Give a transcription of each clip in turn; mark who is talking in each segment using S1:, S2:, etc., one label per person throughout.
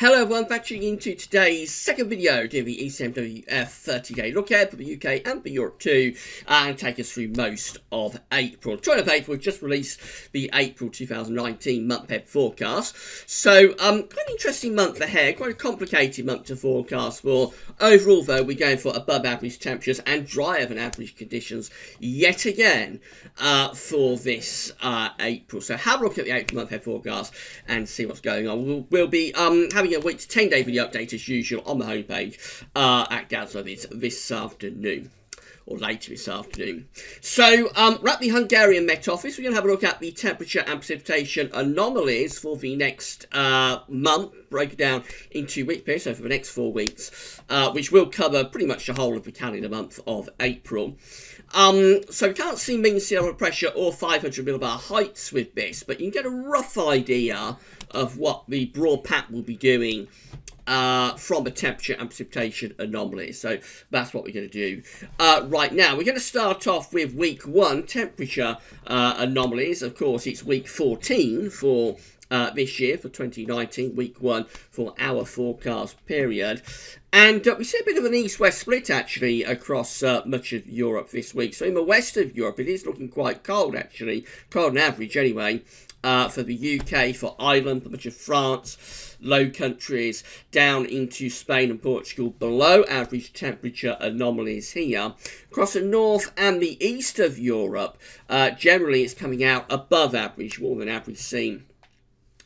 S1: Hello everyone, back tuning into today's second video doing the ECMWF 30 day look ahead for the UK and for Europe too and take us through most of April. 20th of April, we've just released the April 2019 month ahead forecast. So, um, quite an interesting month ahead, quite a complicated month to forecast for. Overall though, we're going for above average temperatures and drier than average conditions yet again uh, for this uh, April. So have a look at the April month ahead forecast and see what's going on. We'll, we'll be um, having a week to 10 day video update as usual on the homepage uh, at this, this afternoon or later this afternoon. So, um, at the Hungarian Met Office. We're going to have a look at the temperature and precipitation anomalies for the next uh, month, break down into week periods, so for the next four weeks, uh, which will cover pretty much the whole of the calendar month of April. Um, so we can't see mean sea level pressure or 500 millibar heights with this, but you can get a rough idea of what the broad pattern will be doing uh, from a temperature and precipitation anomaly. So that's what we're going to do uh, right now. We're going to start off with week one temperature uh, anomalies. Of course, it's week 14 for uh, this year for 2019, week one for our forecast period. And uh, we see a bit of an east-west split actually across uh, much of Europe this week. So in the west of Europe, it is looking quite cold actually, cold on average anyway uh, for the UK, for Ireland, for much of France, low countries, down into Spain and Portugal, below average temperature anomalies here. Across the north and the east of Europe, uh, generally it's coming out above average, more than average seen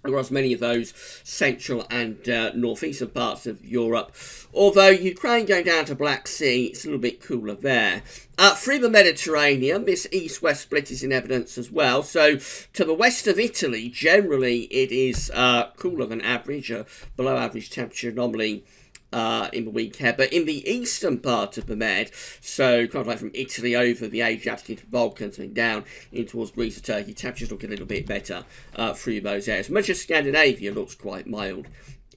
S1: across many of those central and uh, northeastern parts of Europe. Although Ukraine going down to Black Sea, it's a little bit cooler there. Uh, through the Mediterranean, this east-west split is in evidence as well. So to the west of Italy, generally it is uh, cooler than average, a below average temperature anomaly uh, in the week. But in the eastern part of the Med, so kind of like from Italy over the Adriatic into the Balkans and down in towards Greece and Turkey, temperatures look a little bit better uh, through those areas. Much of Scandinavia looks quite mild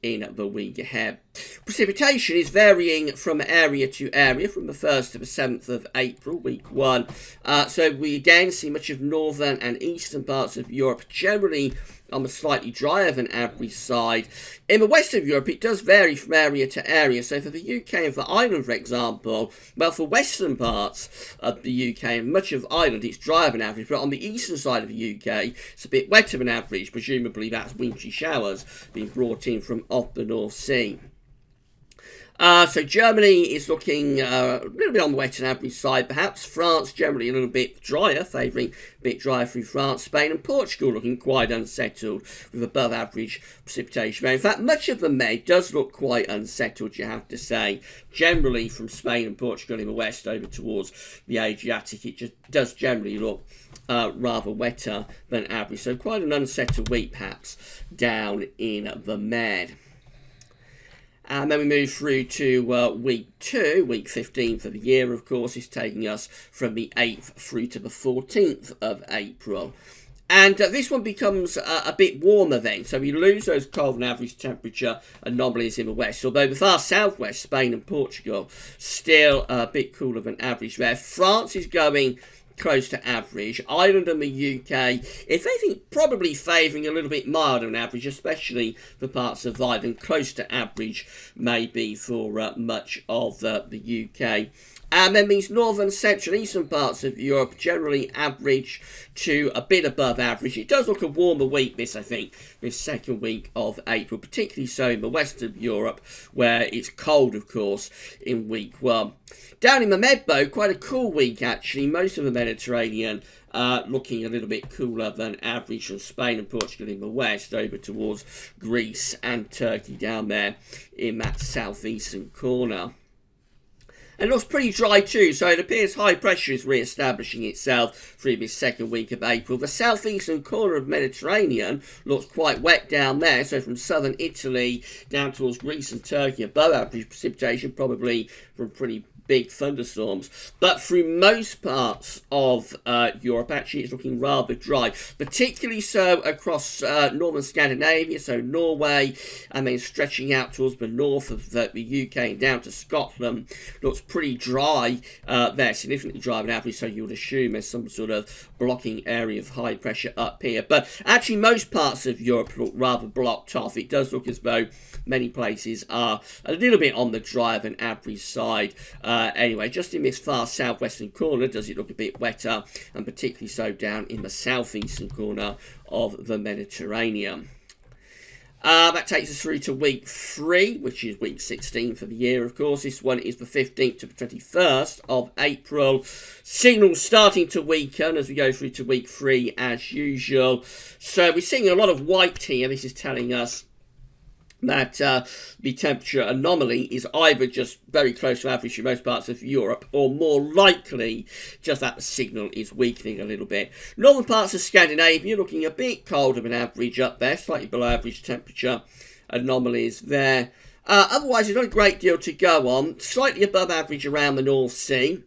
S1: in the week ahead. Precipitation is varying from area to area from the 1st to the 7th of April, week 1. Uh, so we again see much of northern and eastern parts of Europe generally on the slightly drier than average side. In the west of Europe, it does vary from area to area. So for the UK and for Ireland, for example, well, for western parts of the UK and much of Ireland, it's drier than average. But on the eastern side of the UK, it's a bit wetter than average. Presumably that's wintry showers being brought in from off the North Sea. Uh, so Germany is looking uh, a little bit on the wet and average side, perhaps. France generally a little bit drier, favouring a bit drier through France. Spain and Portugal looking quite unsettled with above average precipitation. In fact, much of the Med does look quite unsettled, you have to say. Generally from Spain and Portugal in the west over towards the Adriatic, it just does generally look uh, rather wetter than average. So quite an unsettled week perhaps down in the Med. And then we move through to uh, week two, week 15 for the year, of course, is taking us from the 8th through to the 14th of April. And uh, this one becomes uh, a bit warmer then, so we lose those cold and average temperature anomalies in the west. Although the far southwest, Spain and Portugal, still a bit cooler than average there. France is going close to average. Ireland and the UK, if anything, probably favouring a little bit milder than average, especially for parts of Ireland, close to average maybe for uh, much of uh, the UK. And then these northern, central, eastern parts of Europe generally average to a bit above average. It does look a warmer week, this, I think, this second week of April, particularly so in the west of Europe, where it's cold, of course, in week one. Down in the Medbo, quite a cool week, actually. Most of the Mediterranean uh, looking a little bit cooler than average from Spain and Portugal in the west over towards Greece and Turkey down there in that southeastern corner. And looks pretty dry too, so it appears high pressure is re-establishing itself through this second week of April. The southeastern corner of Mediterranean looks quite wet down there, so from southern Italy down towards Greece and Turkey, above average precipitation, probably from pretty big thunderstorms. But through most parts of uh, Europe, actually, it's looking rather dry, particularly so across uh, northern Scandinavia, so Norway, and then stretching out towards the north of the, the UK and down to Scotland. Looks pretty dry uh, there, significantly drive on average, so you would assume there's some sort of blocking area of high pressure up here. But actually, most parts of Europe look rather blocked off. It does look as though many places are a little bit on the dry of an average side. Uh, anyway, just in this far southwestern corner does it look a bit wetter, and particularly so down in the southeastern corner of the Mediterranean. Uh, that takes us through to week three, which is week 16 for the year, of course. This one is the 15th to the 21st of April. Signals starting to weaken as we go through to week three, as usual. So we're seeing a lot of white here. This is telling us that uh, the temperature anomaly is either just very close to average in most parts of Europe or more likely just that the signal is weakening a little bit. Northern parts of Scandinavia looking a bit colder than average up there, slightly below average temperature anomalies there. Uh, otherwise, there's not a great deal to go on. Slightly above average around the North Sea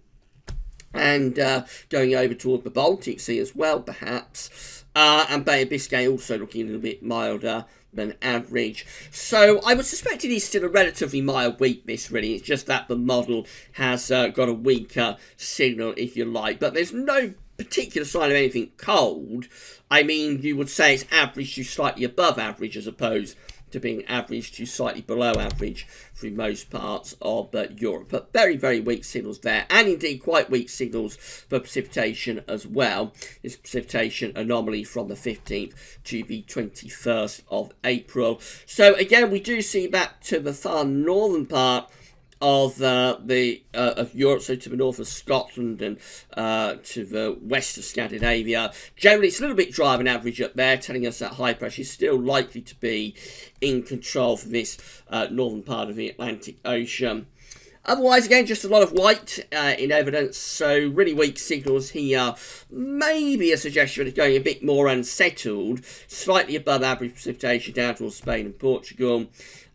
S1: and uh, going over toward the Baltic Sea as well, perhaps. Uh, and Bay of Biscay also looking a little bit milder than average. So I would suspect it is still a relatively mild weakness, really. It's just that the model has uh, got a weaker signal, if you like. But there's no particular sign of anything cold. I mean, you would say it's average to slightly above average as opposed to being average to slightly below average through most parts of uh, Europe. But very, very weak signals there, and indeed quite weak signals for precipitation as well. This precipitation anomaly from the 15th to the 21st of April. So again, we do see back to the far northern part of uh, the uh, of Europe, so to the north of Scotland and uh, to the west of Scandinavia. Generally, it's a little bit drier than average up there, telling us that high pressure is still likely to be in control for this uh, northern part of the Atlantic Ocean. Otherwise, again, just a lot of white uh, in evidence, so really weak signals here. Maybe a suggestion of going a bit more unsettled, slightly above average precipitation down towards Spain and Portugal.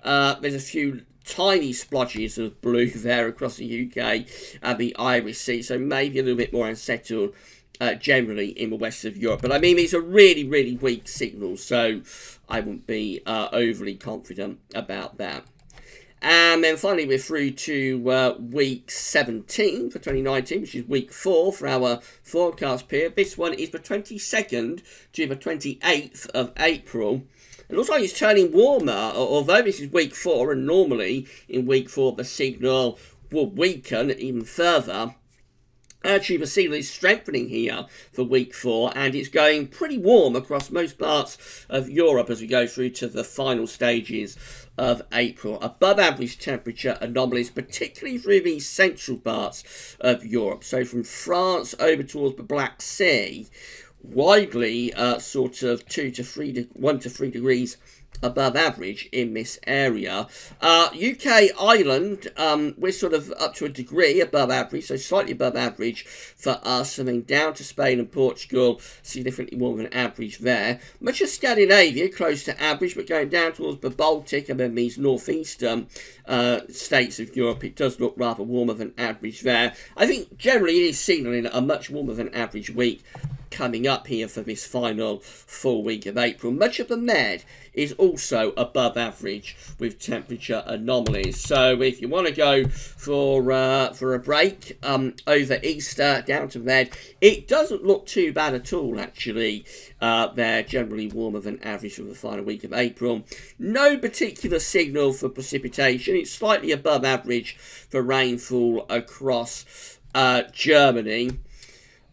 S1: Uh, there's a few tiny splotches of blue there across the UK and the Irish Sea, so maybe a little bit more unsettled uh, generally in the west of Europe. But I mean, these are really, really weak signals, so I wouldn't be uh, overly confident about that. And then finally, we're through to uh, week 17 for 2019, which is week 4 for our forecast period. This one is the 22nd to the 28th of April. It looks like it's turning warmer, although this is week four, and normally in week four the signal will weaken even further. Actually, the signal is strengthening here for week four, and it's going pretty warm across most parts of Europe as we go through to the final stages of April. Above average temperature anomalies, particularly through the central parts of Europe. So from France over towards the Black Sea, widely uh, sort of two to three, one to three degrees above average in this area. Uh, UK Ireland, um, we're sort of up to a degree above average, so slightly above average for us. I mean, down to Spain and Portugal, significantly more than average there. Much of Scandinavia, close to average, but going down towards the Baltic and then these northeastern uh, states of Europe, it does look rather warmer than average there. I think generally it is signalling a much warmer than average week coming up here for this final full week of April. Much of the Med is also above average with temperature anomalies. So if you want to go for uh, for a break um, over Easter down to Med, it doesn't look too bad at all actually. Uh, they're generally warmer than average for the final week of April. No particular signal for precipitation. It's slightly above average for rainfall across uh, Germany.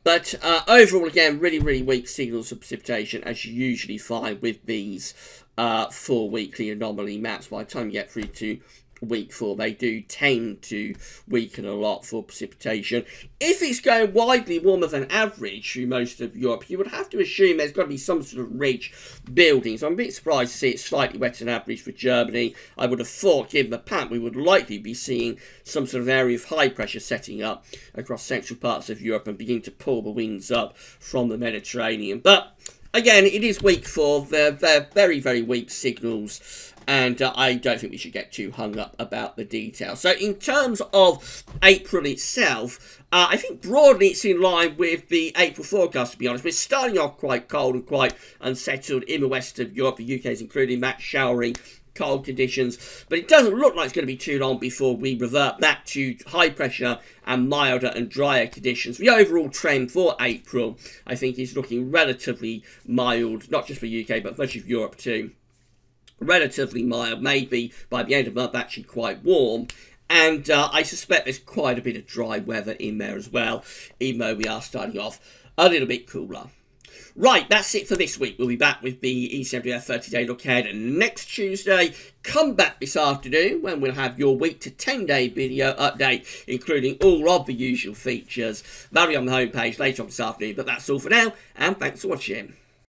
S1: But uh, overall, again, really, really weak signals of precipitation, as you usually find with these uh, four weekly anomaly maps. By the time you get through to week four. They do tend to weaken a lot for precipitation. If it's going widely warmer than average through most of Europe, you would have to assume there's got to be some sort of ridge building. So I'm a bit surprised to see it slightly wetter than average for Germany. I would have thought, given the pattern, we would likely be seeing some sort of area of high pressure setting up across central parts of Europe and beginning to pull the winds up from the Mediterranean. But again, it is week four. They're, they're very, very weak signals. And uh, I don't think we should get too hung up about the details. So, in terms of April itself, uh, I think broadly it's in line with the April forecast, to be honest. We're starting off quite cold and quite unsettled in the west of Europe. The UK is including that showering cold conditions, but it doesn't look like it's going to be too long before we revert back to high pressure and milder and drier conditions. The overall trend for April, I think, is looking relatively mild, not just for UK, but much of Europe too. Relatively mild, maybe by the end of the month actually quite warm. And uh, I suspect there's quite a bit of dry weather in there as well, even though we are starting off a little bit cooler. Right, that's it for this week. We'll be back with the ECMWF 30 day look ahead next Tuesday. Come back this afternoon when we'll have your week to 10 day video update, including all of the usual features. That'll be on the homepage later on this afternoon. But that's all for now, and thanks for watching.